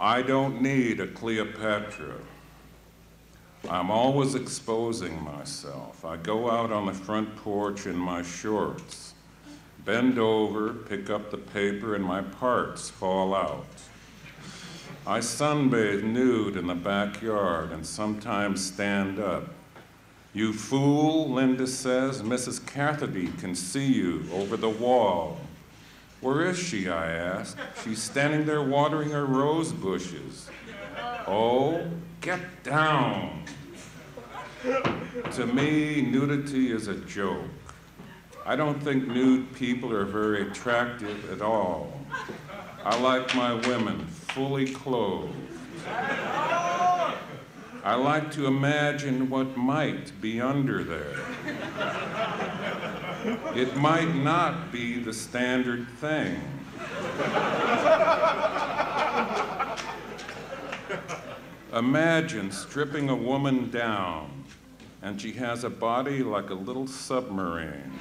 I don't need a Cleopatra. I'm always exposing myself. I go out on the front porch in my shorts, bend over, pick up the paper, and my parts fall out. I sunbathe nude in the backyard and sometimes stand up. You fool, Linda says, Mrs. Catherty can see you over the wall. Where is she? I asked. She's standing there watering her rose bushes. Oh, get down. to me, nudity is a joke. I don't think nude people are very attractive at all. I like my women fully clothed. I like to imagine what might be under there. It might not be the standard thing. Imagine stripping a woman down and she has a body like a little submarine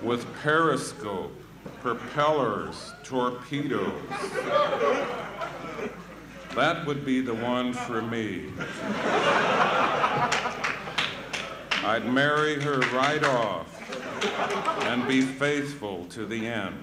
with periscope, propellers, torpedoes. That would be the one for me. I'd marry her right off and be faithful to the end.